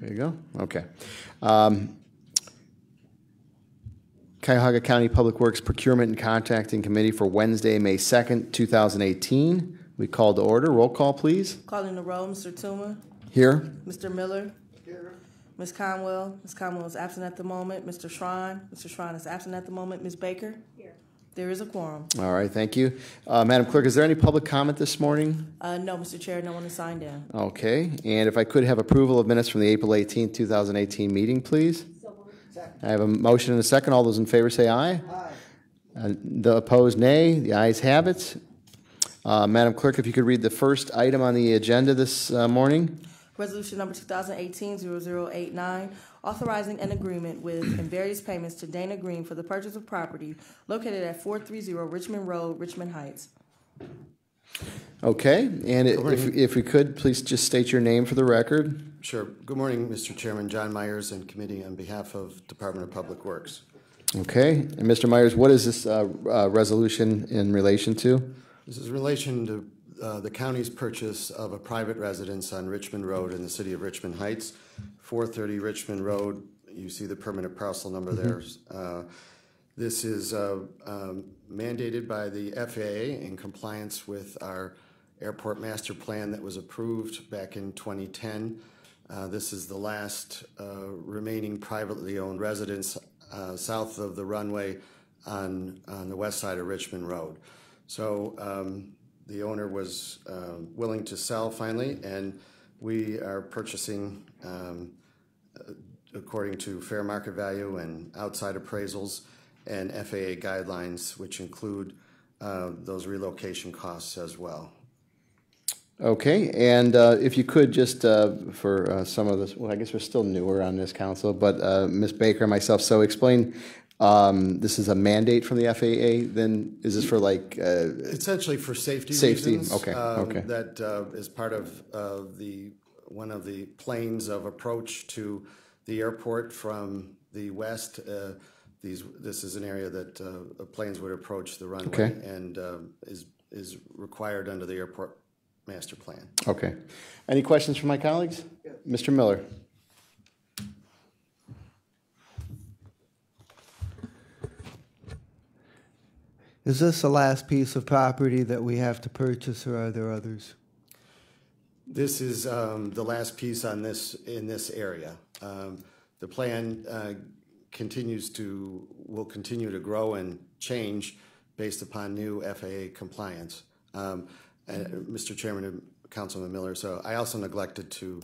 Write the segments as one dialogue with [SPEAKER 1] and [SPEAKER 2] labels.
[SPEAKER 1] There you go. Okay. Um, Cuyahoga County Public Works Procurement and Contracting Committee for Wednesday, May 2nd, 2018. We call to order. Roll call, please.
[SPEAKER 2] Calling the roll, Mr. Tuma,
[SPEAKER 1] Here.
[SPEAKER 2] Mr. Miller. Here. Ms. Conwell, Ms. Conwell is absent at the moment. Mr. Schron, Mr. Schron is absent at the moment. Ms. Baker? Here. There is a quorum.
[SPEAKER 1] All right, thank you. Uh, Madam Clerk, is there any public comment this morning?
[SPEAKER 2] Uh, no, Mr. Chair, no one has signed in.
[SPEAKER 1] Okay, and if I could have approval of minutes from the April 18th, 2018 meeting, please? I have a motion and a second. All those in favor say aye. Aye. The opposed, nay. The ayes have it. Uh, Madam Clerk, if you could read the first item on the agenda this uh, morning?
[SPEAKER 2] Resolution number 2018-0089, authorizing an agreement with and various payments to Dana Green for the purchase of property located at 430 Richmond Road, Richmond Heights.
[SPEAKER 1] Okay, and if, if we could, please just state your name for the record.
[SPEAKER 3] Sure. Good morning, Mr. Chairman. John Myers and committee on behalf of Department of Public Works.
[SPEAKER 1] Okay, and Mr. Myers, what is this uh, uh, resolution in relation to?
[SPEAKER 3] This is in relation to uh, the county's purchase of a private residence on Richmond Road in the city of Richmond Heights, 430 Richmond Road. You see the permanent parcel number there. Uh, This is uh, um, mandated by the FAA in compliance with our airport master plan that was approved back in 2010. Uh, This is the last uh, remaining privately owned residence uh, south of the runway on, on the west side of Richmond Road. So um, the owner was uh, willing to sell finally, and we are purchasing um, uh, according to fair market value and outside appraisals and FAA guidelines, which include uh, those relocation costs as well.
[SPEAKER 1] Okay, and uh, if you could just uh, for uh, some of this, well, I guess we're still newer on this council, but uh, Ms. Baker and myself, so explain. Um, this is a mandate from the FAA. Then is this for like? Uh,
[SPEAKER 3] Essentially for safety,
[SPEAKER 1] Safety,
[SPEAKER 3] reasons.
[SPEAKER 1] okay,
[SPEAKER 3] um,
[SPEAKER 1] okay.
[SPEAKER 3] That uh, is part of uh, the one of the planes of approach to the airport from the west. Uh, these this is an area that uh, planes would approach the runway
[SPEAKER 1] Okay.
[SPEAKER 3] and uh, is is required under the airport master plan.
[SPEAKER 1] okay. Any questions from my colleagues? Mr. Miller.
[SPEAKER 4] Is this the last piece of property that we have to purchase, or are there others?
[SPEAKER 3] This is um, the last piece on this in this area. Um, the plan uh, continues to will continue to grow and change based upon new FAA compliance. Um, Mr. Chairman and Councilman Miller, so I also neglected to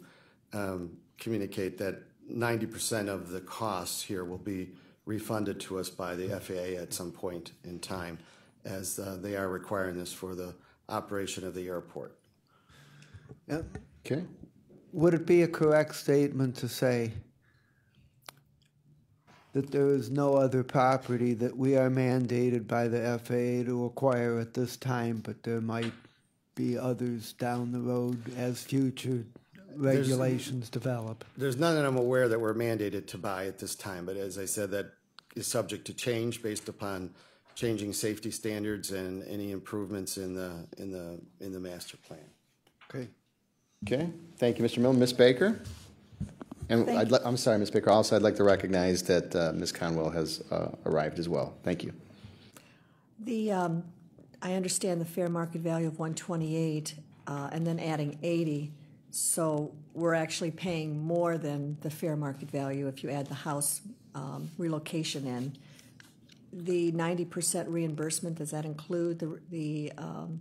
[SPEAKER 3] um, communicate that 90% of the costs here will be refunded to us by the FAA at some point in time, as uh, they are requiring this for the operation of the airport.
[SPEAKER 4] Yep.
[SPEAKER 1] Okay.
[SPEAKER 4] Would it be a correct statement to say that there is no other property that we are mandated by the FAA to acquire at this time, but there might be others down the road as future regulations develop?
[SPEAKER 3] There's none that I'm aware that we're mandated to buy at this time, but as I said, that is subject to change based upon changing safety standards and any improvements in the, in the, in the master plan.
[SPEAKER 4] Okay.
[SPEAKER 1] Okay. Thank you, Mr. Miller. Ms. Baker. And I'd li- I'm sorry, Ms. Baker. Also, I'd like to recognize that uh, Ms. Conwell has uh, arrived as well. Thank you.
[SPEAKER 5] The, um, I understand the fair market value of one twenty-eight, uh, and then adding eighty. So we're actually paying more than the fair market value if you add the house, um, relocation in. The ninety percent reimbursement, does that include the, the, um,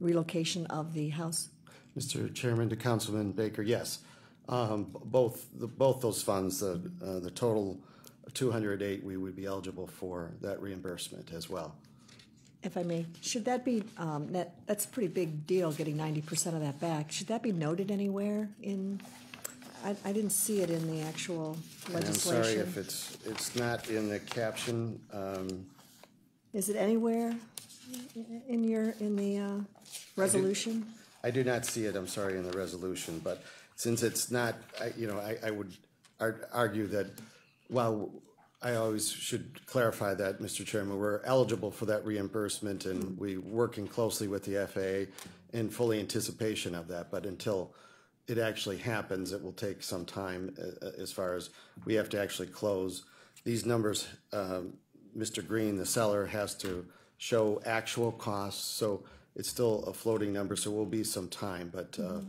[SPEAKER 5] relocation of the house?
[SPEAKER 3] Mr. Chairman to Councilman Baker, yes. Um, Both, the- both those funds, the, uh, the total of 208, we would be eligible for that reimbursement as well.
[SPEAKER 5] If I may, should that be, um, that, that's a pretty big deal, getting ninety percent of that back. Should that be noted anywhere in, I, I didn't see it in the actual
[SPEAKER 3] And I'm
[SPEAKER 5] legislation.
[SPEAKER 3] sorry if it's, it's not in the caption. um,
[SPEAKER 5] Is it anywhere in your, in the uh, resolution?
[SPEAKER 3] I do not see it, I'm sorry, in the resolution, but since it's not, I, you know, I, I would ar- argue that while I always should clarify that, Mr. Chairman, we're eligible for that reimbursement and we working closely with the FAA in fully anticipation of that, but until it actually happens, it will take some time uh, uh, as far as we have to actually close. These numbers, um, Mr. Green, the seller, has to show actual costs, so it's still a floating number, so it will be some time. But uh,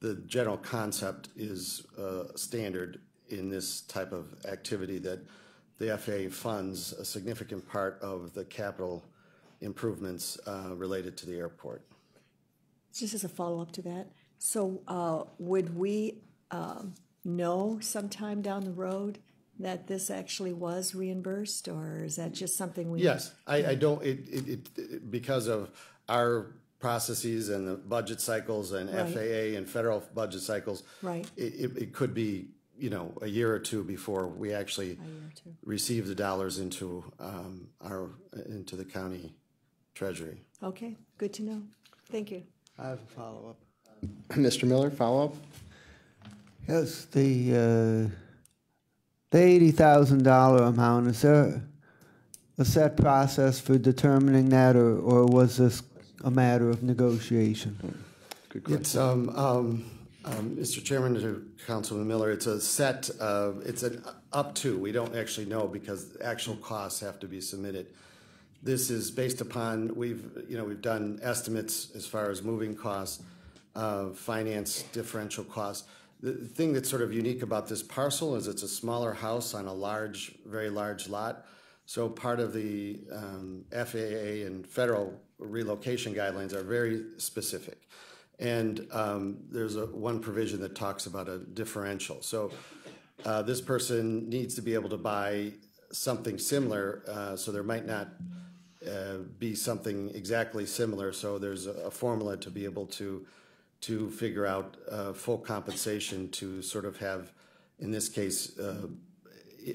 [SPEAKER 3] the general concept is uh, standard in this type of activity that the FAA funds a significant part of the capital improvements uh, related to the airport.
[SPEAKER 5] Just as a follow-up to that, so uh, would we um, know sometime down the road that this actually was reimbursed, or is that just something we?
[SPEAKER 3] Yes, I, I don't, it, it, it, because of our processes and the budget cycles and
[SPEAKER 5] Right.
[SPEAKER 3] FAA and federal budget cycles.
[SPEAKER 5] Right.
[SPEAKER 3] It, it, it could be, you know, a year or two before we actually
[SPEAKER 5] year or two.
[SPEAKER 3] receive the dollars into, um, our, into the county treasury.
[SPEAKER 5] Okay, good to know. Thank you.
[SPEAKER 4] I have a follow-up.
[SPEAKER 1] Mr. Miller, follow-up?
[SPEAKER 4] Yes, the, uh, the eighty thousand dollar amount, is there a set process for determining that, or, or was this a matter of negotiation?
[SPEAKER 1] Good question.
[SPEAKER 3] It's, um, um, um, Mr. Chairman, to Councilman Miller, it's a set, uh, it's an up to, we don't actually know because actual costs have to be submitted. This is based upon, we've, you know, we've done estimates as far as moving costs, finance differential costs. The thing that's sort of unique about this parcel is it's a smaller house on a large, very large lot. So part of the um, FAA and federal relocation guidelines are very specific. And um, there's a, one provision that talks about a differential. So uh, this person needs to be able to buy something similar, uh, so there might not uh, be something exactly similar. So there's a, a formula to be able to to figure out uh, full compensation to sort of have, in this case, uh,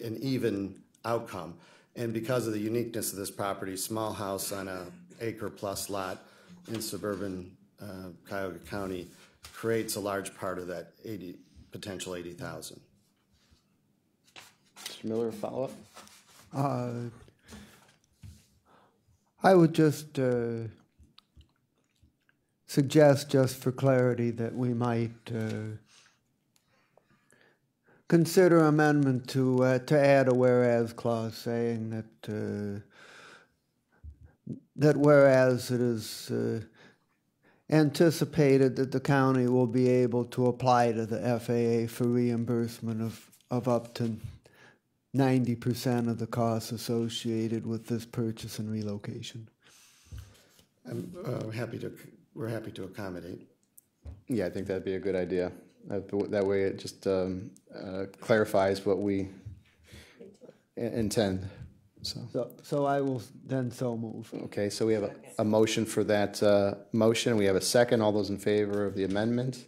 [SPEAKER 3] an even outcome. And because of the uniqueness of this property, small house on a acre plus lot in suburban uh, Cuyahoga County creates a large part of that 80 potential 80,000.
[SPEAKER 1] Mr. Miller, follow-up?
[SPEAKER 4] Uh, I would just uh, suggest, just for clarity, that we might uh, consider amendment to uh, to add a whereas clause saying that uh, that whereas it is uh, anticipated that the county will be able to apply to the FAA for reimbursement of, of up to ninety percent of the costs associated with this purchase and relocation.
[SPEAKER 3] I'm uh, happy to, we're happy to accommodate.
[SPEAKER 1] Yeah, I think that'd be a good idea. That that way it just um, uh, clarifies what we intend, so.
[SPEAKER 4] So, so I will then so move.
[SPEAKER 1] Okay, so we have a, a motion for that uh, motion. We have a second. All those in favor of the amendment?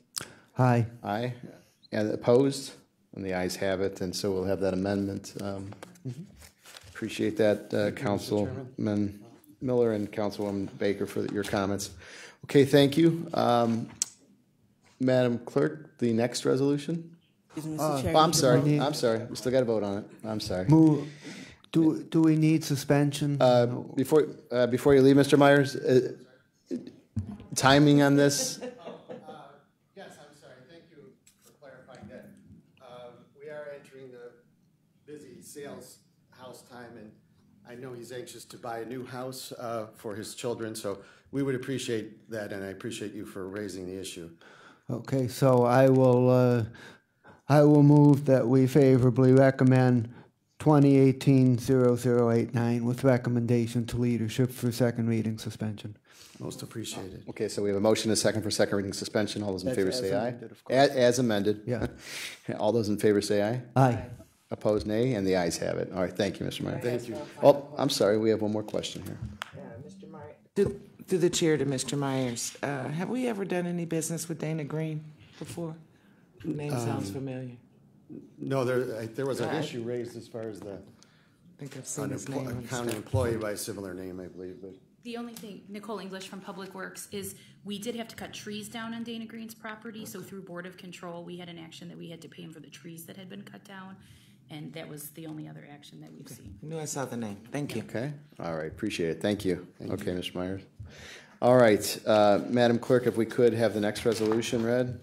[SPEAKER 4] Aye.
[SPEAKER 1] Aye. And opposed? And the ayes have it, and so we'll have that amendment. Um, Appreciate that, uh, Councilman Miller and Councilwoman Baker for your comments. Okay, thank you. Um, Madam Clerk, the next resolution?
[SPEAKER 2] Excuse me, Mr.
[SPEAKER 1] Oh, I'm
[SPEAKER 2] Chairman.
[SPEAKER 1] sorry, I'm sorry. We still got to vote on it. I'm sorry.
[SPEAKER 4] Move. Do, do we need suspension?
[SPEAKER 1] Uh, Before, uh, before you leave, Mr. Myers, uh, timing on this?
[SPEAKER 3] Yes, I'm sorry, thank you for clarifying that. Um, We are entering the busy sales house time, and I know he's anxious to buy a new house uh, for his children, so we would appreciate that, and I appreciate you for raising the issue.
[SPEAKER 4] Okay, so I will, uh, I will move that we favorably recommend 2018-0089 with recommendation to leadership for second reading suspension.
[SPEAKER 3] Most appreciated.
[SPEAKER 1] Okay, so we have a motion and a second for second reading suspension. All those in
[SPEAKER 4] That's
[SPEAKER 1] favor
[SPEAKER 4] as
[SPEAKER 1] say aye.
[SPEAKER 4] amended, of course.
[SPEAKER 1] A- As amended.
[SPEAKER 4] Yeah.
[SPEAKER 1] All those in favor say aye.
[SPEAKER 4] Aye.
[SPEAKER 1] Opposed, nay, and the ayes have it. All right, thank you, Mr. Mayor.
[SPEAKER 3] Thank you.
[SPEAKER 1] Oh, I'm sorry, we have one more question here.
[SPEAKER 6] Through through the chair to Mr. Myers, uh, have we ever done any business with Dana Green before? Name sounds familiar.
[SPEAKER 3] No, there, I- there was an
[SPEAKER 6] Right.
[SPEAKER 3] issue raised as far as the
[SPEAKER 6] I think I've seen his name
[SPEAKER 3] unemployed, county
[SPEAKER 6] stuff.
[SPEAKER 3] employee by a similar name, I believe, but.
[SPEAKER 7] The only thing, Nicole English from Public Works, is we did have to cut trees down on Dana Green's property, so through Board of Control, we had an action that we had to pay him for the trees that had been cut down, and that was the only other action that we've seen.
[SPEAKER 6] I knew I saw the name. Thank you.
[SPEAKER 1] Okay, all right, appreciate it, thank you. Okay, Mr. Myers. All right, uh, Madam Clerk, if we could have the next resolution read?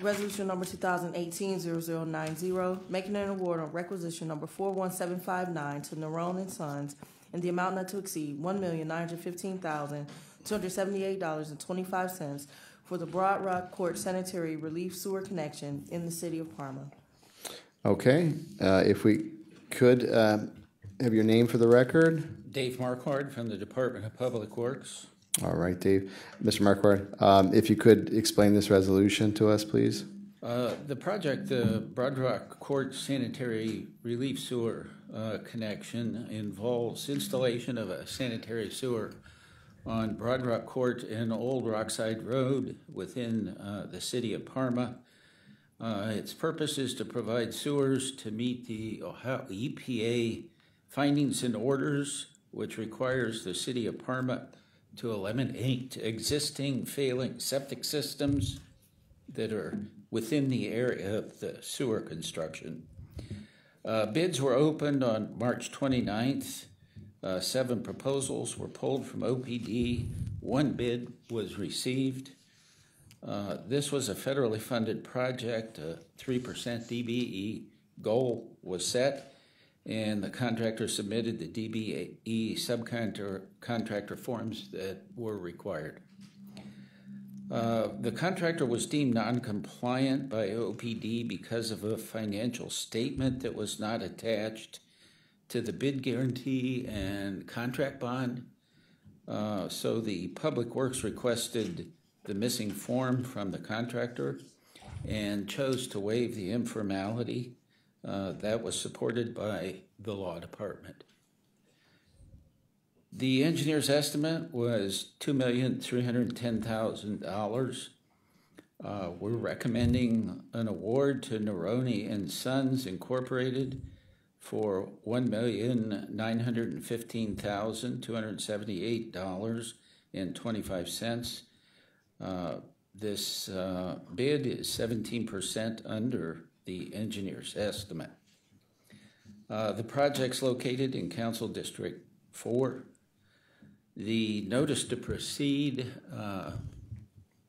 [SPEAKER 2] Resolution number 2018-0090, making an award on requisition number 41759 to Nerone and Sons in the amount not to exceed $1,915,278.25 for the Broad Rock Court Sanitary Relief Sewer Connection in the city of Parma.
[SPEAKER 1] Okay, uh, if we could uh, have your name for the record.
[SPEAKER 8] Dave Marquardt from the Department of Public Works.
[SPEAKER 1] All right, Dave. Mr. Marquardt, um, if you could explain this resolution to us, please.
[SPEAKER 8] Uh, the project, the Broad Rock Court Sanitary Relief Sewer uh, connection, involves installation of a sanitary sewer on Broad Rock Court and Old Rockside Road within uh, the city of Parma. Uh, its purpose is to provide sewers to meet the Ohio EPA findings and orders, which requires the city of Parma to eliminate existing failing septic systems that are within the area of the sewer construction. Uh, bids were opened on March 29th. Uh, seven proposals were pulled from OPD. One bid was received. Uh, this was a federally funded project. A 3% DBE goal was set, and the contractor submitted the DBE subcontractor contractor forms that were required. Uh, the contractor was deemed non-compliant by OPD because of a financial statement that was not attached to the bid guarantee and contract bond. Uh, so the Public Works requested the missing form from the contractor and chose to waive the informality uh, that was supported by the law department. The engineer's estimate was $2,310,000. Uh, we're recommending an award to Nerone and Sons Incorporated for $1,915,278.25 uh, this uh, bid is seventeen percent under the engineer's estimate. Uh, the project's located in Council District Four. The notice to proceed uh,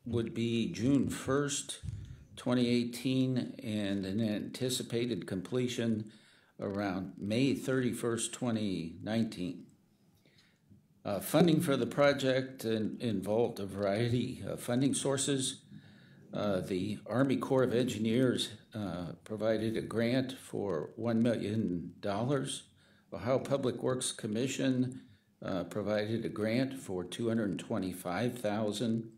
[SPEAKER 8] would be June 1st, 2018, and an anticipated completion around May 31st, 2019. Uh, funding for the project in, involved a variety of funding sources. Uh, the Army Corps of Engineers uh, provided a grant for $1 million. Ohio Public Works Commission uh, provided a grant for 225000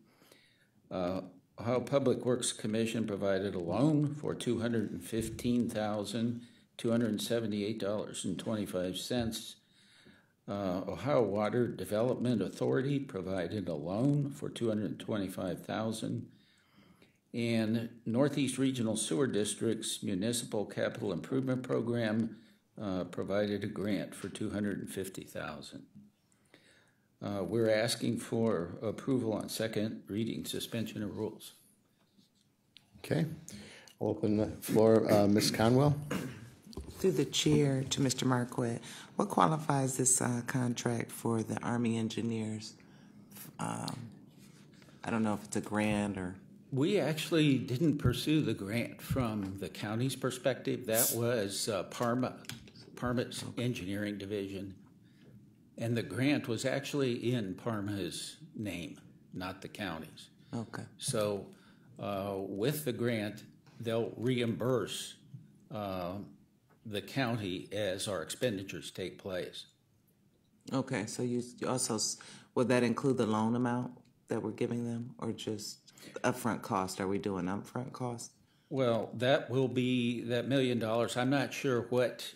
[SPEAKER 8] uh, Ohio Public Works Commission provided a loan for $215,278.25 uh, Ohio Water Development Authority provided a loan for two hundred and twenty-five thousand. And Northeast Regional Sewer District's Municipal Capital Improvement Program uh, provided a grant for two hundred and fifty thousand. Uh, we're asking for approval on second reading, suspension of rules.
[SPEAKER 1] Okay. I'll open the floor. Uh, Ms. Conwell?
[SPEAKER 6] Through the chair to Mr. Marquardt, what qualifies this uh, contract for the Army engineers? Um, I don't know if it's a grant or.
[SPEAKER 8] We actually didn't pursue the grant from the county's perspective. That was uh, Parma, Parma's engineering division. And the grant was actually in Parma's name, not the county's.
[SPEAKER 6] Okay.
[SPEAKER 8] So uh, with the grant, they'll reimburse uh, the county as our expenditures take place.
[SPEAKER 6] Okay, so you you also, s- would that include the loan amount that we're giving them or just upfront cost? Are we doing upfront cost?
[SPEAKER 8] Well, that will be that million dollars. I'm not sure what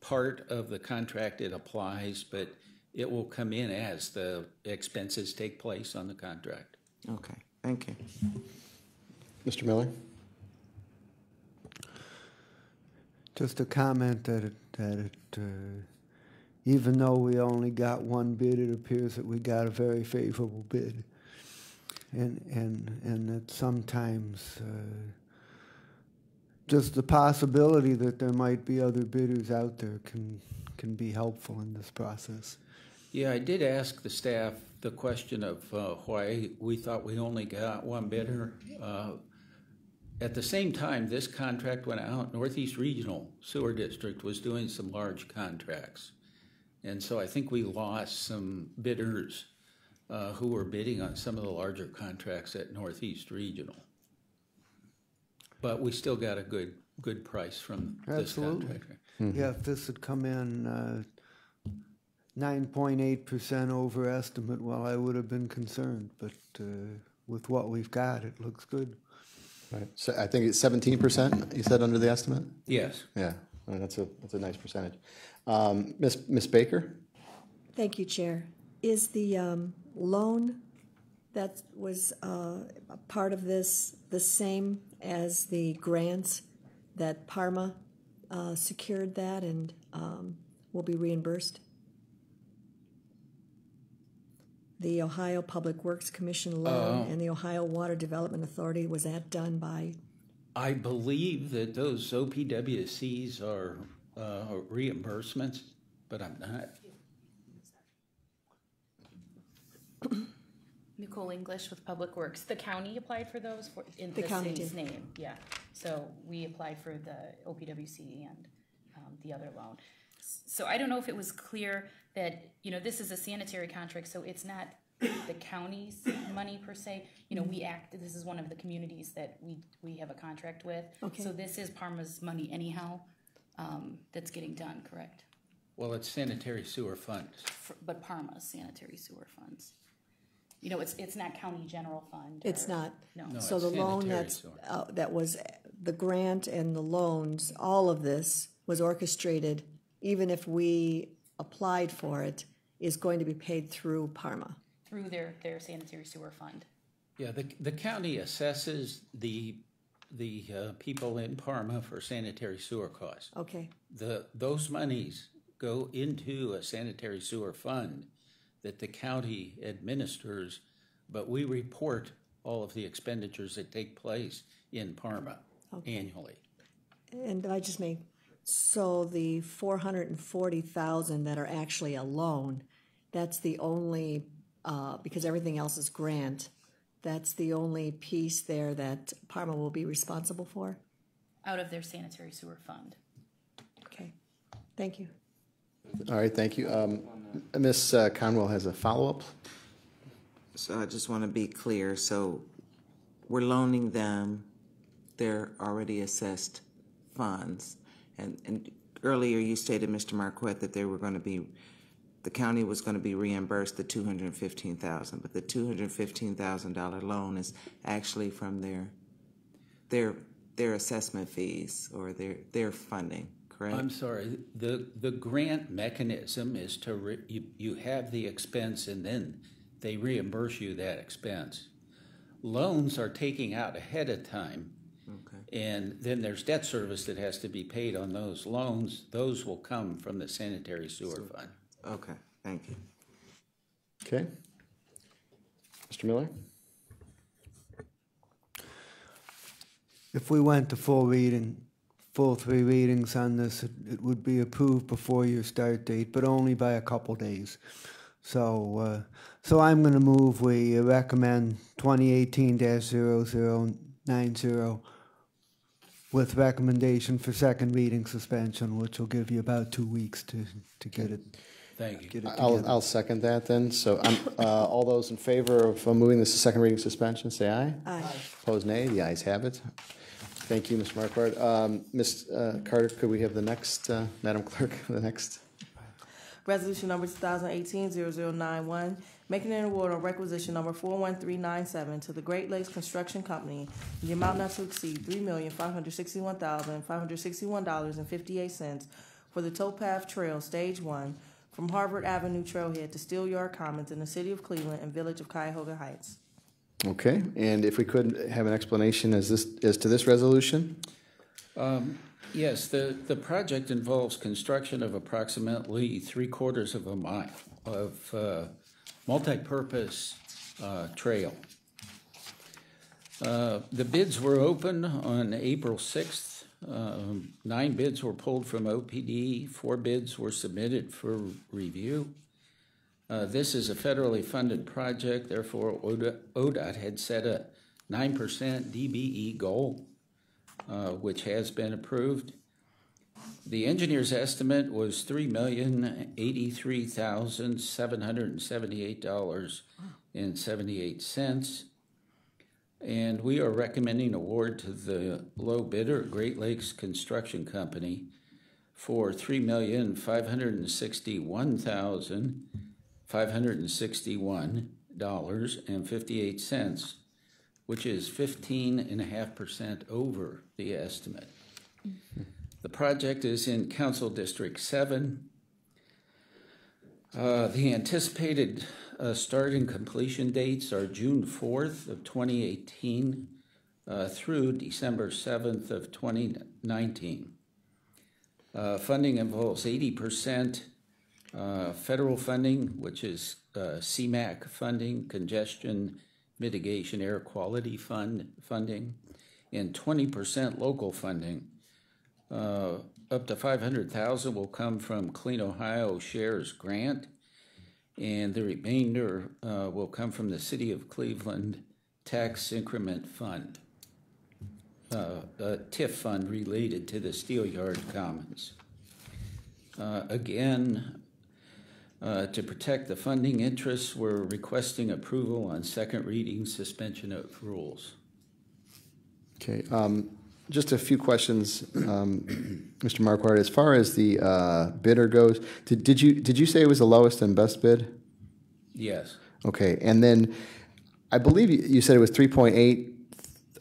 [SPEAKER 8] part of the contract it applies, but it will come in as the expenses take place on the contract.
[SPEAKER 6] Okay, thank you.
[SPEAKER 1] Mr. Miller?
[SPEAKER 4] Just a comment that it, that it, uh, even though we only got one bid, it appears that we got a very favorable bid. And, and, and that sometimes, uh, just the possibility that there might be other bidders out there can, can be helpful in this process.
[SPEAKER 8] Yeah, I did ask the staff the question of uh, why we thought we only got one bidder. Uh, at the same time this contract went out, Northeast Regional Sewer District was doing some large contracts. And so I think we lost some bidders uh, who were bidding on some of the larger contracts at Northeast Regional. But we still got a good, good price from this
[SPEAKER 4] Absolutely.
[SPEAKER 8] contractor.
[SPEAKER 4] Yeah, if this had come in uh, nine point eight percent over estimate, well, I would have been concerned, but uh, with what we've got, it looks good.
[SPEAKER 1] Right. So I think it's seventeen percent, you said, under the estimate?
[SPEAKER 8] Yes.
[SPEAKER 1] Yeah, I mean, that's a, that's a nice percentage. Um, Ms. Ms. Baker?
[SPEAKER 5] Thank you, Chair. Is the um, loan that was uh, a part of this the same as the grants that Parma uh, secured that and um, will be reimbursed? The Ohio Public Works Commission loan and the Ohio Water Development Authority, was that done by,
[SPEAKER 8] I believe that those OPWCs are uh, reimbursements, but I'm not.
[SPEAKER 7] Nicole English with Public Works. The county applied for those for, in
[SPEAKER 5] The
[SPEAKER 7] the
[SPEAKER 5] county
[SPEAKER 7] city's
[SPEAKER 5] did.
[SPEAKER 7] name, yeah. So we applied for the OPWC and, um, the other loan. S- So I don't know if it was clear that, you know, this is a sanitary contract, so it's not the county's money per se. You know, we act, this is one of the communities that we, we have a contract with.
[SPEAKER 5] Okay.
[SPEAKER 7] So this is Parma's money anyhow, um, that's getting done, correct?
[SPEAKER 8] Well, it's sanitary sewer funds.
[SPEAKER 7] For- But Parma's sanitary sewer funds. You know, it's, it's not county general fund.
[SPEAKER 5] it's
[SPEAKER 7] or-
[SPEAKER 5] not?
[SPEAKER 7] No.
[SPEAKER 8] No.
[SPEAKER 5] So
[SPEAKER 8] it's
[SPEAKER 5] the loan
[SPEAKER 8] sanitary
[SPEAKER 5] that's,
[SPEAKER 8] sewer.
[SPEAKER 5] uh, that was, the grant and the loans, all of this was orchestrated, even if we applied for it, is going to be paid through Parma.
[SPEAKER 7] through their, their sanitary sewer fund.
[SPEAKER 8] Yeah, the, the county assesses the, the uh, people in Parma for sanitary sewer costs.
[SPEAKER 5] Okay,
[SPEAKER 8] The, those monies go into a sanitary sewer fund that the county administers, but we report all of the expenditures that take place in Parma annually.
[SPEAKER 5] and I just made, so the four hundred and forty thousand that are actually a loan, that's the only, uh, because everything else is grant, that's the only piece there that Parma will be responsible for?
[SPEAKER 7] out of their sanitary sewer fund.
[SPEAKER 5] Okay, thank you.
[SPEAKER 1] All right, thank you. Um, Ms. uh, Conwell has a follow-up.
[SPEAKER 6] So I just want to be clear, so we're loaning them their already assessed funds. And, and earlier you stated, Mr. Marquette, that they were going to be, the county was going to be reimbursed the two hundred and fifteen thousand, but the two hundred and fifteen thousand dollar loan is actually from their, their, their assessment fees or their, their funding, correct?
[SPEAKER 8] I'm sorry, the, the grant mechanism is to, re- you, you have the expense and then they reimburse you that expense. Loans are taking out ahead of time.
[SPEAKER 6] Okay.
[SPEAKER 8] And then there's debt service that has to be paid on those loans. Those will come from the sanitary sewer fund.
[SPEAKER 6] Okay, thank you.
[SPEAKER 1] Okay. Mr. Miller?
[SPEAKER 4] If we went to full reading, full three readings on this, it, it would be approved before your start date, but only by a couple days. So, uh, so I'm gonna move, we recommend twenty eighteen 90 with recommendation for second reading suspension, which will give you about two weeks to, to get it,
[SPEAKER 8] Thank you.
[SPEAKER 4] get it
[SPEAKER 1] I'll,
[SPEAKER 4] together.
[SPEAKER 1] I'll second that then. So I'm, uh, all those in favor of uh, moving this to second reading suspension, say aye.
[SPEAKER 5] Aye.
[SPEAKER 1] Opposed, nay. The ayes have it. Thank you, Mr. Marquardt. Um, Ms. uh, Carter, could we have the next, uh, Madam Clerk, the next?
[SPEAKER 2] Resolution number 2018-0091, making an award on requisition number 41397 to the Great Lakes Construction Company in the amount not to exceed $3,561,561.58 for the Towpath Trail Stage 1 from Harvard Avenue Trailhead to Steelyard Commons in the city of Cleveland and village of Cuyahoga Heights.
[SPEAKER 1] Okay, and if we could have an explanation as this, as to this resolution?
[SPEAKER 8] Yes, the, the project involves construction of approximately three quarters of a mile of uh, multi-purpose uh, trail. Uh, The bids were open on April 6th. Um, Nine bids were pulled from OPD, four bids were submitted for review. Uh, This is a federally funded project, therefore ODOT ODOT had set a 9% DBE goal. uh, which has been approved. The engineer's estimate was three million eighty-three thousand seven hundred and seventy-eight dollars and seventy-eight cents. And we are recommending award to the low bidder, Great Lakes Construction Company, for three million five hundred and sixty-one thousand five hundred and sixty-one dollars and fifty-eight cents, which is fifteen and a half percent over the estimate. The project is in Council District Seven. Uh, the anticipated uh, start and completion dates are June fourth of twenty eighteen uh, through December seventh of twenty nineteen. Uh, funding involves eighty percent uh, federal funding, which is uh, CMAQ funding, congestion mitigation air quality fund funding, and twenty percent local funding. Uh, up to five hundred thousand will come from Clean Ohio Shares Grant, and the remainder uh, will come from the City of Cleveland Tax Increment Fund, uh, a TIF fund related to the Steelyard Commons. Uh, again, uh, to protect the funding interests, we're requesting approval on second reading suspension of rules.
[SPEAKER 1] Okay, um, just a few questions, um, Mr. Marquardt. As far as the uh, bidder goes, did, did you did you say it was the lowest and best bid?
[SPEAKER 8] Yes.
[SPEAKER 1] Okay, and then I believe you- you said it was three point eight,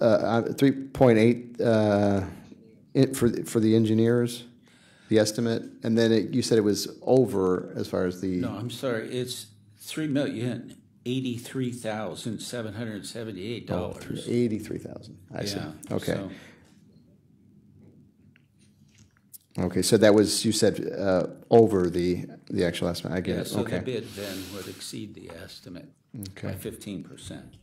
[SPEAKER 1] uh, three point eight uh, for for the engineers, the estimate, and then it, you said it was over as far as the.
[SPEAKER 8] No, I'm sorry. It's three million eighty-three thousand seven hundred seventy-eight dollars.
[SPEAKER 1] Eighty-three thousand. I see. Okay.
[SPEAKER 8] so-
[SPEAKER 1] Okay, so that was you said uh, over the the actual estimate. I get
[SPEAKER 8] Yeah,
[SPEAKER 1] it.
[SPEAKER 8] so
[SPEAKER 1] okay.
[SPEAKER 8] the bid then would exceed the estimate by
[SPEAKER 1] Okay.
[SPEAKER 8] fifteen percent.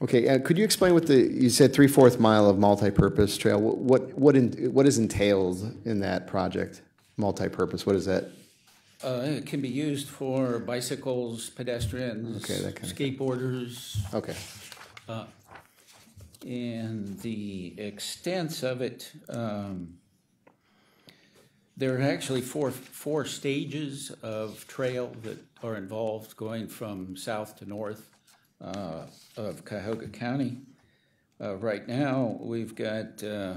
[SPEAKER 1] Okay, uh, could you explain what the, you said three-fourth mile of multi-purpose trail, What- what, what, in- what is entailed in that project? Multi-purpose, what is that?
[SPEAKER 8] Uh, it can be used for bicycles, pedestrians,
[SPEAKER 1] Okay, that kind of
[SPEAKER 8] skateboarders,
[SPEAKER 1] Okay,
[SPEAKER 8] and the extents of it, um, there are actually four, four stages of trail that are involved going from south to north uh, of Cuyahoga County. Uh, right now, we've got uh,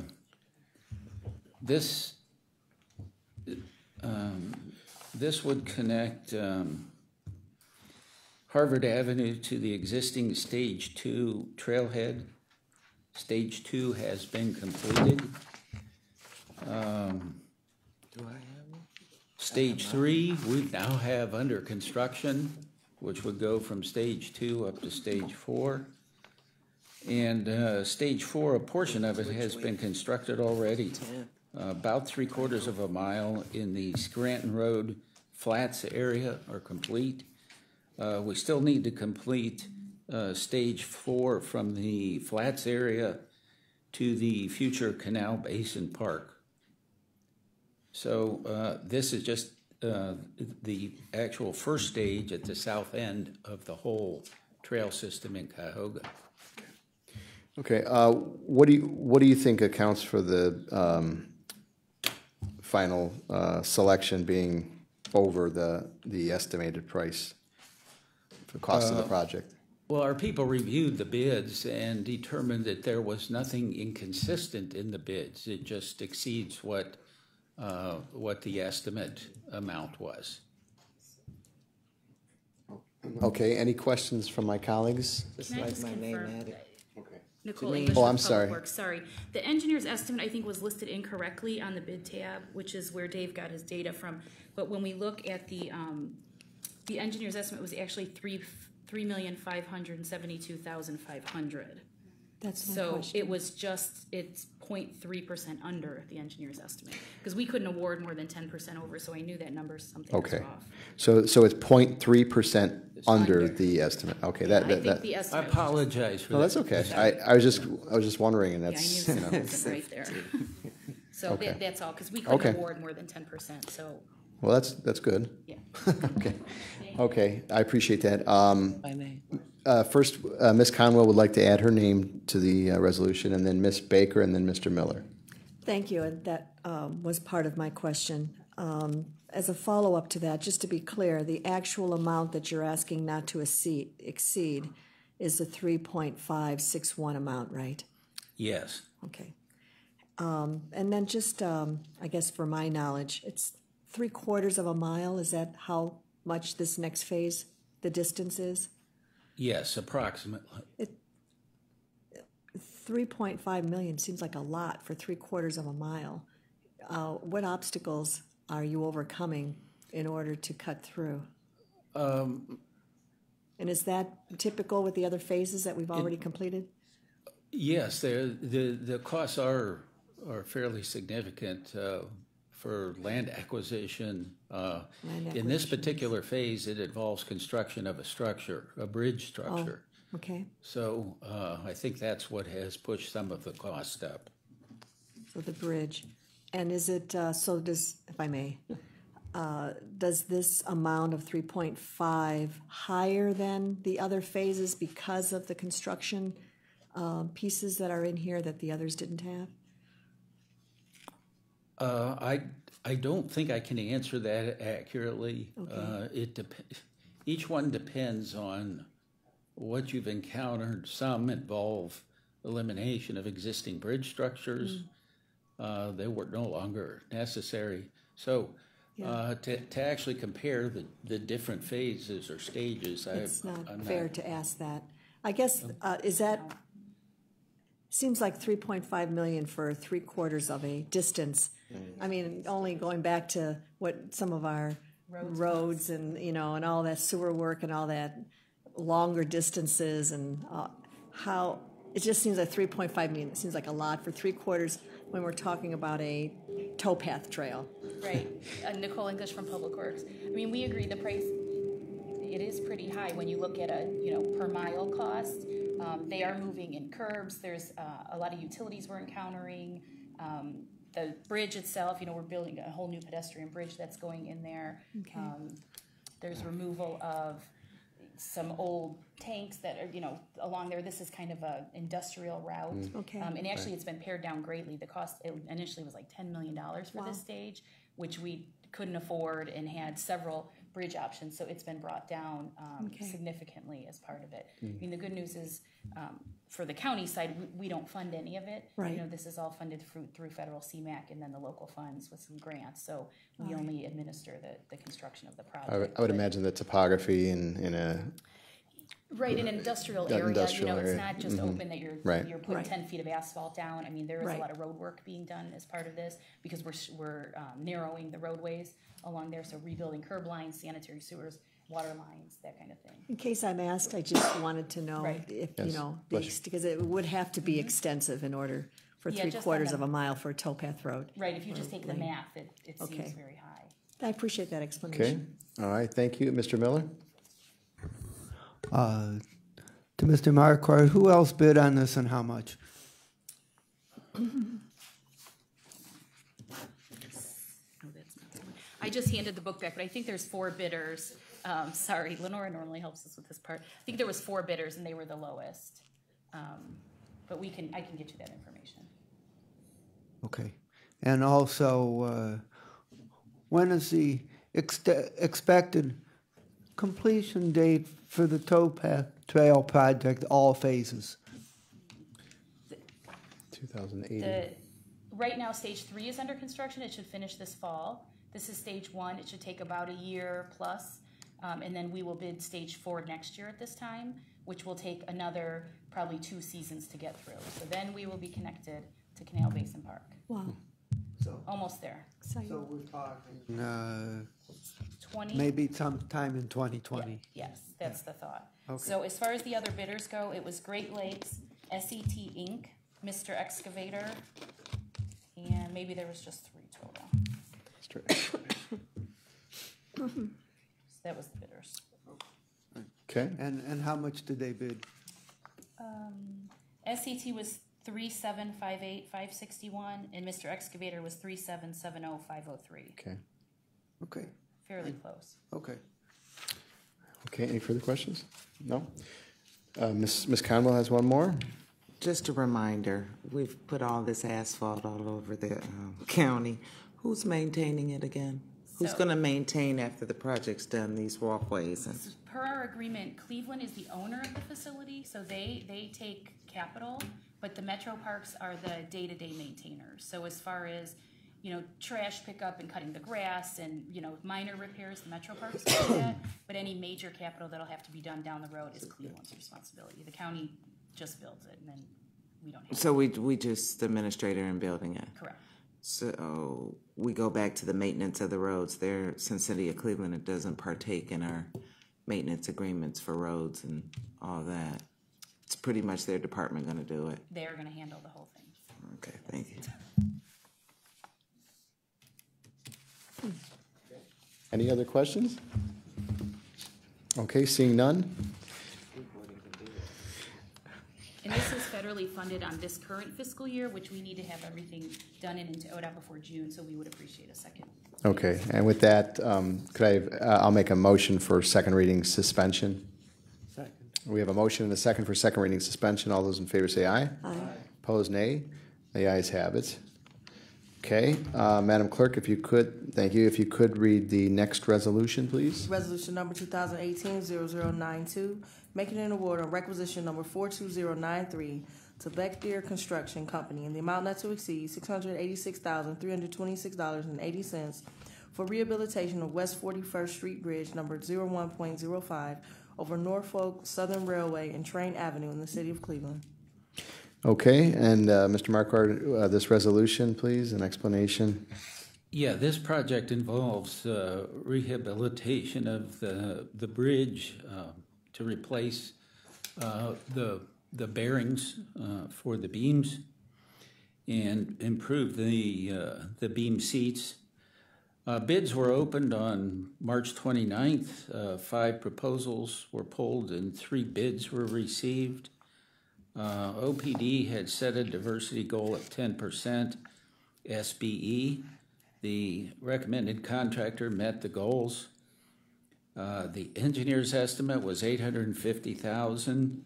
[SPEAKER 8] this. Um, this would connect um, Harvard Avenue to the existing Stage Two trailhead. Stage Two has been completed. Um,
[SPEAKER 6] Do I have one?
[SPEAKER 8] Stage Three, we now have under construction, which would go from Stage Two up to Stage Four. And uh, Stage Four, a portion of it has been constructed already. Uh, About three quarters of a mile in the Scranton Road Flats area are complete. Uh, We still need to complete uh, Stage Four from the Flats area to the future Canal Basin Park. So uh, this is just uh, the actual first stage at the south end of the whole trail system in Cuyahoga.
[SPEAKER 1] okay, uh, what do you, what do you think accounts for the um, final uh, selection being over the, the estimated price? The cost of the project?
[SPEAKER 8] Well, our people reviewed the bids and determined that there was nothing inconsistent in the bids. It just exceeds what, uh, what the estimate amount was.
[SPEAKER 1] Okay, any questions from my colleagues?
[SPEAKER 6] Just
[SPEAKER 7] Can I
[SPEAKER 6] like
[SPEAKER 7] just
[SPEAKER 6] my name
[SPEAKER 7] confirm?
[SPEAKER 6] at it.
[SPEAKER 7] Nicole English
[SPEAKER 1] Oh, I'm
[SPEAKER 7] Public
[SPEAKER 1] sorry.
[SPEAKER 7] Works, sorry. The engineer's estimate, I think, was listed incorrectly on the bid tab, which is where Dave got his data from. But when we look at the, um, the engineer's estimate was actually three, three million five hundred and seventy-two thousand five hundred.
[SPEAKER 5] That's my
[SPEAKER 7] So
[SPEAKER 5] question.
[SPEAKER 7] it was just, it's 0.3 percent under the engineer's estimate. Because we couldn't award more than ten percent over, so I knew that number, something was
[SPEAKER 1] Okay.
[SPEAKER 7] off.
[SPEAKER 1] So, so it's 0.3 percent under
[SPEAKER 7] under.
[SPEAKER 1] the estimate? Okay,
[SPEAKER 7] Yeah,
[SPEAKER 1] that,
[SPEAKER 7] I
[SPEAKER 1] that,
[SPEAKER 7] think
[SPEAKER 1] that,
[SPEAKER 7] the
[SPEAKER 8] I
[SPEAKER 7] estimate. just-
[SPEAKER 8] apologize for that.
[SPEAKER 1] no, that's okay. I, I was just, I was just wondering, and
[SPEAKER 7] Yeah, I knew
[SPEAKER 1] that's, you know.
[SPEAKER 7] something wasn't right there. So
[SPEAKER 1] Okay.
[SPEAKER 7] that, that's all, because we
[SPEAKER 1] Okay.
[SPEAKER 7] couldn't award more than ten percent, so,
[SPEAKER 1] Well, that's, that's good.
[SPEAKER 7] yeah.
[SPEAKER 1] Okay, okay, I appreciate that. Um,
[SPEAKER 6] My name.
[SPEAKER 1] Uh, First, uh, Ms. Conwell would like to add her name to the uh, resolution, and then Ms. Baker, and then Mr. Miller.
[SPEAKER 5] Thank you, and that um, was part of my question. Um, As a follow-up to that, just to be clear, the actual amount that you're asking not to exceed, exceed is the 3.561 amount, right?
[SPEAKER 8] Yes.
[SPEAKER 5] Okay. Um, And then just, um, I guess for my knowledge, it's three quarters of a mile, is that how much this next phase, the distance is?
[SPEAKER 8] Yes, approximately.
[SPEAKER 5] 3.5 million seems like a lot for three quarters of a mile. Uh, What obstacles are you overcoming in order to cut through? And is that typical with the other phases that we've already completed?
[SPEAKER 8] Yes, the, the costs are, are fairly significant uh, for land acquisition. Uh,
[SPEAKER 5] Land
[SPEAKER 8] In this particular phase, it involves construction of a structure, a bridge structure.
[SPEAKER 5] Okay,
[SPEAKER 8] So uh, I think that's what has pushed some of the cost up.
[SPEAKER 5] so the bridge. And is it, uh, so does, if I may, uh, does this amount of 3.5 higher than the other phases because of the construction uh, pieces that are in here that the others didn't have?
[SPEAKER 8] Uh, I, I don't think I can answer that accurately. Uh, It dep, each one depends on what you've encountered. Some involve elimination of existing bridge structures. Uh, They were no longer necessary. So uh, to, to actually compare the, the different phases or stages, I,
[SPEAKER 5] It's not
[SPEAKER 8] I'm
[SPEAKER 5] fair to ask that. I guess, uh, is that, seems like three point five million for three quarters of a distance. I mean, only going back to what some of our roads and, you know, and all that sewer work and all that longer distances and uh, how, it just seems like three point five million, it seems like a lot for three quarters when we're talking about a towpath trail.
[SPEAKER 7] Right. Uh, Nicole English from Public Works. I mean, we agree the price, it is pretty high when you look at a, you know, per mile cost. Um, they are moving in curbs. There's uh, a lot of utilities we're encountering. Um, the bridge itself, you know, we're building a whole new pedestrian bridge that's going in there. Um, there's removal of some old tanks that are, you know, along there. This is kind of a industrial route.
[SPEAKER 5] Okay.
[SPEAKER 7] Um, and actually, it's been pared down greatly. The cost it initially was like ten million dollars for this stage, which we couldn't afford and had several bridge options. So it's been brought down um,
[SPEAKER 5] Okay.
[SPEAKER 7] significantly as part of it. I mean, the good news is um, for the county side, we, we don't fund any of it.
[SPEAKER 5] Right.
[SPEAKER 7] You know, this is all funded through, through federal CMAQ and then the local funds with some grants. So we only administer the, the construction of the project.
[SPEAKER 1] I would, I would
[SPEAKER 7] But-
[SPEAKER 1] imagine the topography in, in a,
[SPEAKER 7] Right, in an industrial
[SPEAKER 1] That
[SPEAKER 7] area, you
[SPEAKER 1] industrial
[SPEAKER 7] know, it's not just open that you're,
[SPEAKER 1] Right.
[SPEAKER 7] you're putting
[SPEAKER 5] Right.
[SPEAKER 7] ten feet of asphalt down. I mean, there is a lot of road work being done as part of this because we're, we're um, narrowing the roadways along there, so rebuilding curb lines, sanitary sewers, water lines, that kind of thing.
[SPEAKER 5] In case I'm asked, I just wanted to know
[SPEAKER 7] Right.
[SPEAKER 5] if, you
[SPEAKER 1] Yes.
[SPEAKER 5] know, the
[SPEAKER 1] Bless you.
[SPEAKER 5] ex- because it would have to be extensive in order for
[SPEAKER 7] Mm-hmm. Yeah,
[SPEAKER 5] three
[SPEAKER 7] just on
[SPEAKER 5] quarters
[SPEAKER 7] the-
[SPEAKER 5] of a mile for a towpath road.
[SPEAKER 7] Right, if you just take the math, it, it seems
[SPEAKER 5] Okay.
[SPEAKER 7] very high.
[SPEAKER 5] I appreciate that
[SPEAKER 1] okay?
[SPEAKER 5] explanation.
[SPEAKER 1] All right, thank you. Mr. Miller?
[SPEAKER 4] Uh, To Mr. Marquardt, who else bid on this and how much?
[SPEAKER 7] Oh, that's not the one. I just handed the book back, but I think there's four bidders. Um, sorry, Lenora normally helps us with this part. I think there was four bidders and they were the lowest. Um, But we can, I can get you that information.
[SPEAKER 4] Okay. And also, uh, when is the ext- expected completion date for the towpath trail project, all phases?
[SPEAKER 1] 2080.
[SPEAKER 7] The, right now, stage three is under construction. It should finish this fall. This is stage one. It should take about a year plus. Um, and then we will bid stage four next year at this time, which will take another probably two seasons to get through. So then we will be connected to Canal Basin Park.
[SPEAKER 5] Wow.
[SPEAKER 7] So, Almost there.
[SPEAKER 5] exciting.
[SPEAKER 4] we're talking. Uh,
[SPEAKER 7] Twenty.
[SPEAKER 4] maybe sometime in 2020.
[SPEAKER 7] Yes, that's the thought.
[SPEAKER 4] Okay.
[SPEAKER 7] So as far as the other bidders go, it was Great Lakes, SET Inc., Mr. Excavator, and maybe there was just three total.
[SPEAKER 1] Straight.
[SPEAKER 7] So that was the bidders.
[SPEAKER 1] Okay,
[SPEAKER 4] And, and how much did they bid?
[SPEAKER 7] Um, SET was three seven five eight five sixty one, and Mr. Excavator was three seven seven oh five oh three.
[SPEAKER 1] okay.
[SPEAKER 4] Okay,
[SPEAKER 7] Fairly close.
[SPEAKER 4] okay.
[SPEAKER 1] Okay, any further questions? No? Uh, Ms. Ms. Conwell has one more.
[SPEAKER 6] just a reminder, we've put all this asphalt all over the um, county. Who's maintaining it again? Who's
[SPEAKER 7] So-
[SPEAKER 6] going to maintain after the project's done, these walkways? and
[SPEAKER 7] Per our agreement, Cleveland is the owner of the facility, so they, they take capital, but the Metro Parks are the day-to-day maintainers. So as far as, you know, trash pickup and cutting the grass and, you know, minor repairs, the Metro Parks do that. But any major capital that'll have to be done down the road is Cleveland's responsibility. The county just builds it and then we don't have,
[SPEAKER 6] So we, we just the administrator and building it?
[SPEAKER 7] correct.
[SPEAKER 6] So we go back to the maintenance of the roads there, since City of Cleveland, it doesn't partake in our maintenance agreements for roads and all that. It's pretty much their department gonna do it.
[SPEAKER 7] They're gonna handle the whole thing.
[SPEAKER 6] Okay, thank you.
[SPEAKER 1] Any other questions? Okay, seeing none?
[SPEAKER 7] And this is federally funded on this current fiscal year, which we need to have everything done and into ODOT before June, so we would appreciate a second.
[SPEAKER 1] Okay, and with that, um, could I, uh, I'll make a motion for second reading suspension.
[SPEAKER 4] Second.
[SPEAKER 1] We have a motion and a second for second reading suspension. All those in favor say aye.
[SPEAKER 5] Aye.
[SPEAKER 1] Opposed, nay. The ayes have it. Okay, uh, Madam Clerk, if you could, thank you, if you could read the next resolution, please.
[SPEAKER 2] Resolution number 2018-0092, making an award on requisition number 42093 to Becdir Construction Company in the amount not to exceed $686,326.80 for rehabilitation of West 41st Street Bridge number 01.05 over Norfolk Southern Railway and Train Avenue in the city of Cleveland.
[SPEAKER 1] Okay, and uh, Mr. Marquardt, uh, this resolution, please, an explanation.
[SPEAKER 8] Yeah, this project involves uh, rehabilitation of the, the bridge uh, to replace uh, the, the bearings uh, for the beams and improve the, uh, the beam seats. Bids were opened on March 29th. Uh, Five proposals were pulled and three bids were received. Uh, OPD had set a diversity goal of 10%. SBE, the recommended contractor, met the goals. Uh, the engineer's estimate was 850,000.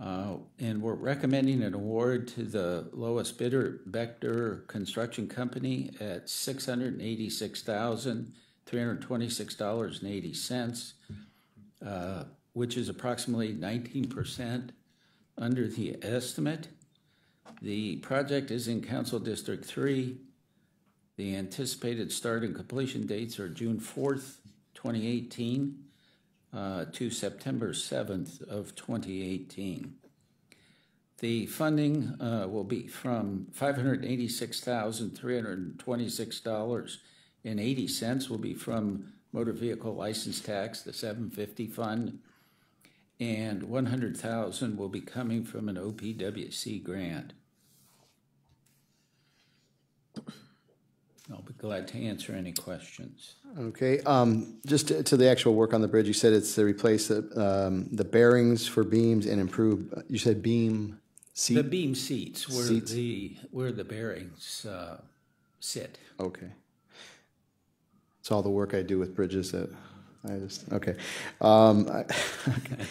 [SPEAKER 8] Uh, and we're recommending an award to the lowest bidder, Becdir Construction Company, at $686,326.80, uh, which is approximately 19% under the estimate. The project is in Council District Three. The anticipated start and completion dates are June fourth, twenty eighteen, uh, to September seventh of twenty eighteen. The funding, uh, will be from five hundred eighty-six thousand, three hundred and twenty-six dollars and eighty cents will be from motor vehicle license tax, the seven fifty fund, and one hundred thousand will be coming from an OPWC grant. I'll be glad to answer any questions.
[SPEAKER 1] Okay, um, just to to the actual work on the bridge, you said it's to replace the, um, the bearings for beams and improve, you said beam
[SPEAKER 8] seats.
[SPEAKER 1] The
[SPEAKER 8] beam seats where
[SPEAKER 1] Seats.
[SPEAKER 8] the, where the bearings, uh, sit.
[SPEAKER 1] Okay. It's all the work I do with bridges that I just, okay. Um, I- okay.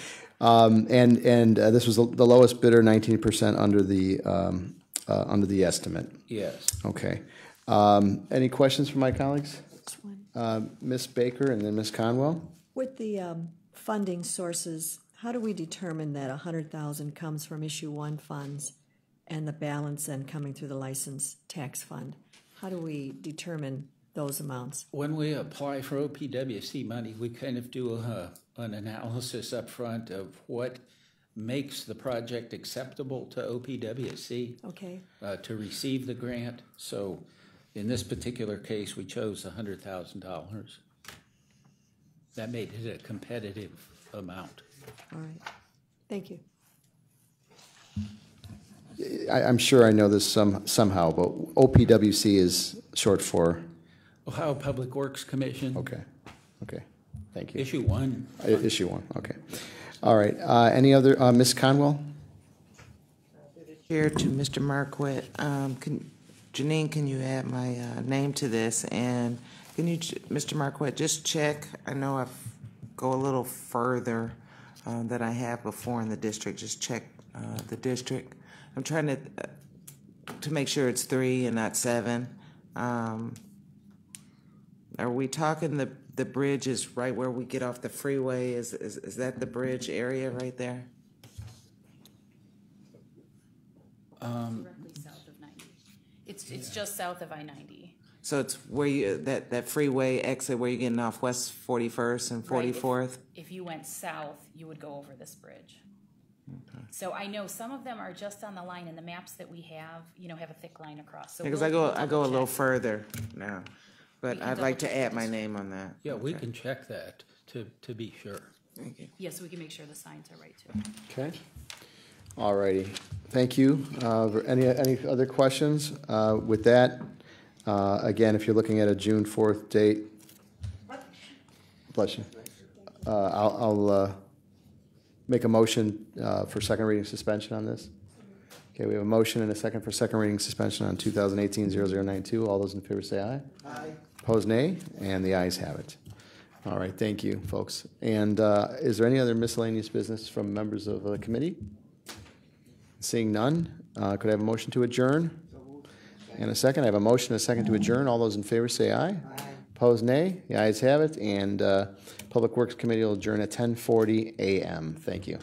[SPEAKER 1] Um, and, and uh, this was the the lowest bidder, nineteen percent under the, um, uh, under the estimate.
[SPEAKER 8] Yes.
[SPEAKER 1] Okay. Um, any questions from my colleagues?
[SPEAKER 5] Which?
[SPEAKER 1] Uh, Ms. Baker and then Ms. Conwell?
[SPEAKER 5] With the um, funding sources, how do we determine that a hundred thousand comes from issue one funds and the balance then coming through the license tax fund? How do we determine those amounts?
[SPEAKER 8] When we apply for OPWC money, we kind of do a, an analysis up front of what makes the project acceptable to OPWC
[SPEAKER 5] Okay,
[SPEAKER 8] uh, to receive the grant. So in this particular case, we chose $100,000. That made it a competitive amount.
[SPEAKER 5] all right. Thank you.
[SPEAKER 1] I, I'm sure I know this some, somehow, but OPWC is short for,
[SPEAKER 8] Ohio Public Works Commission,
[SPEAKER 1] okay, okay, thank you.
[SPEAKER 8] issue one.
[SPEAKER 1] I- Issue one, okay. All right, uh, any other, uh, Ms. Conwell?
[SPEAKER 6] Chair to Mr. Marquette, um, can, Janine, can you add my, uh, name to this? And can you, ch- Mr. Marquette, just check, I know I've go a little further, uh, than I have before in the district, just check, uh, the district. I'm trying to, uh, to make sure it's three and not seven. Um, Are we talking the, the bridge is right where we get off the freeway? Is, is, is that the bridge area right there?
[SPEAKER 7] Um, Directly south of ninety. It's, it's just south of I ninety.
[SPEAKER 6] So it's where you, that, that freeway exit where you're getting off West 41st and 44th?
[SPEAKER 7] If you went south, you would go over this bridge. Okay. So I know some of them are just on the line, and the maps that we have, you know, have a thick line across. So
[SPEAKER 6] Because
[SPEAKER 7] we'll-
[SPEAKER 6] I go, I go a little
[SPEAKER 7] double check.
[SPEAKER 6] further now, but I'd like to add my name on that.
[SPEAKER 9] Yeah, we
[SPEAKER 6] Okay.
[SPEAKER 9] can check that to, to be sure.
[SPEAKER 6] Thank you.
[SPEAKER 7] Yeah, so we can make sure the signs are right too.
[SPEAKER 1] Okay. All righty. Thank you. Uh, Any, any other questions? Uh, With that, uh, again, if you're looking at a June 4th date, bless you, Uh, I'll, I'll uh, make a motion uh, for second reading suspension on this. Okay, we have a motion and a second for second reading suspension on 2018-0092. All those in favor say aye. Aye. Opposed, nay, and the ayes have it. All right, thank you, folks. And uh, is there any other miscellaneous business from members of the committee? Seeing none, uh, could I have a motion to adjourn? And a second, I have a motion and a second to adjourn. All those in favor say aye. Aye. Opposed, nay. The ayes have it, and uh, Public Works Committee will adjourn at 10:40 a.m. Thank you.